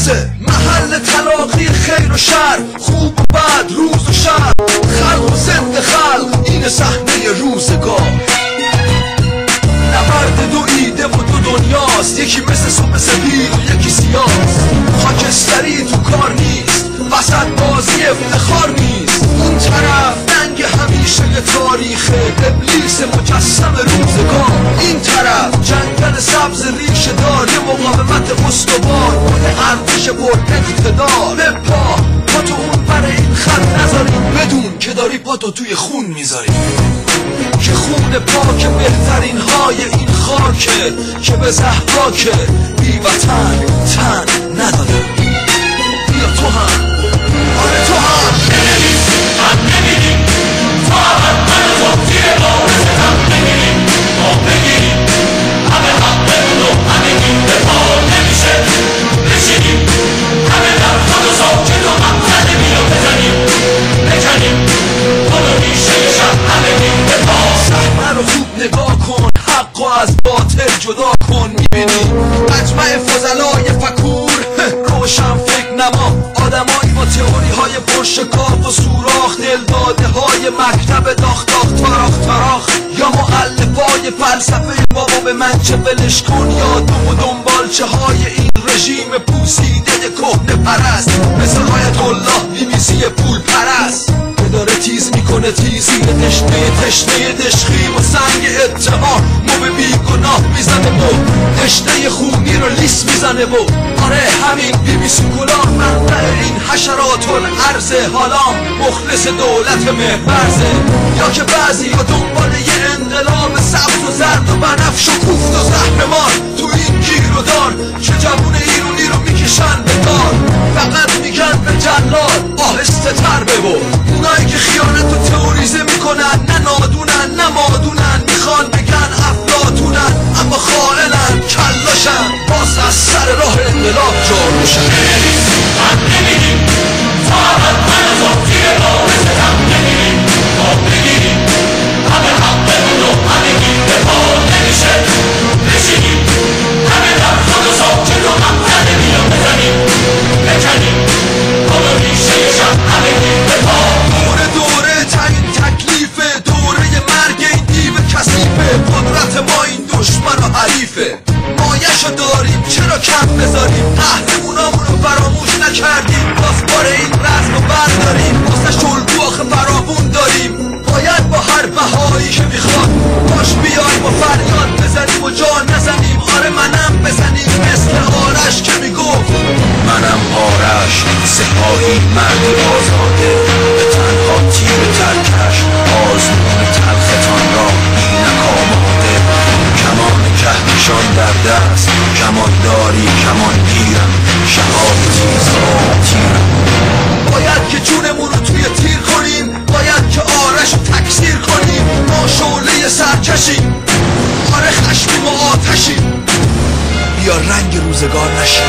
حافظه محل تلاقی خیر و شر. خوب و بد روز و شب. خلق و ضد خلق این صحنه روزگار. نبرد دو ایده و دو دنیاست. یکی مثل صبح سپید و یکی سیاست. خاکستری تو کار نیست. وسط بازی افتخار نیست. اون طرف ننگ همیشه تاریخ ابلیس مجسم روزگار. این طرف جنگل سبز یه مقاومت استوار مال ارتش پر اقتدار. بپا پا تو اون بر این خط نذاری. بدون که داری پا تو توی خون می‌ذاری. که خون پاک بهترین های این خاکه که به زهراکه بی وطن تن نداره. و از باطل جدا کن می‌بینی. مجمع فضلای فکور. روشن فکر نما. آدمایی با تئوری های پرشکاف و سوراخ. دلداده های مکتب داخ داخ تاراخ تاراخ. یا معلفای فلسفه بابا به من چه ولش کن. یا دم و دنبالچه های این رژیم پوسیده کهنه پرست. مثل آیت الله لیس می‌زنه و آره همین بی بی سی کلاه منبع این حشرات الارض حالا مخلص دولت مهبرزه. یا که بعضی یا دنبال یه انقلاب سبز و زرد و بنفش و قدرت ما این دشمن و حریفه. مایشو داریم. چرا کم بذاریم؟ قهرمونامون رو فراموش نکردیم. باز بار این رزم و برداریم. واسه شلگو آخه فراوون داریم. باید با هر بهایی که می‌خواد باش بیایم و فریاد بزنیم و جا نزنیم. آره منم بزنیم. مثل آرش که می‌گفت منم آرش. سپاهی مردی آزاده. در دست کمان داری کمان گیرم. شهاب تیز تیرم باید که جونمون رو توی تیر کنیم. باید که آرش رو تکثیر کنیم. ما شعله سرکشیم. آره خشمیم و آتشیم. بیا رنگ روزگار نشیم.